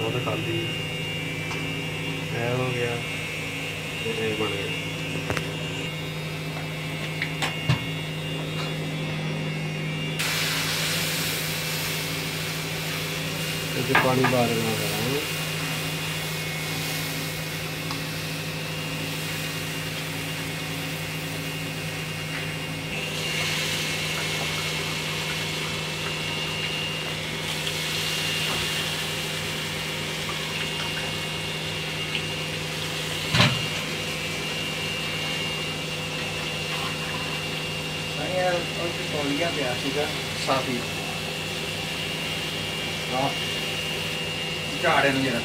ਉਹ ਤਾਂ ਖਾਲੀ ਇਹ ਹੋ ਗਿਆ ਇਹ ਬਣ ਗਿਆ। ਇਹ ਪਾਣੀ ਬਾਹਰ ਨਾ ਕਰਾਂ ਸਾਇਆ ਉਹ ਤੇ ਤੌਲੀਆ ਪਿਆ ਸੀਗਾ ਸਾਫੀ ਆ ਝਾੜੇ ਨੂੰ ਜਰਾ।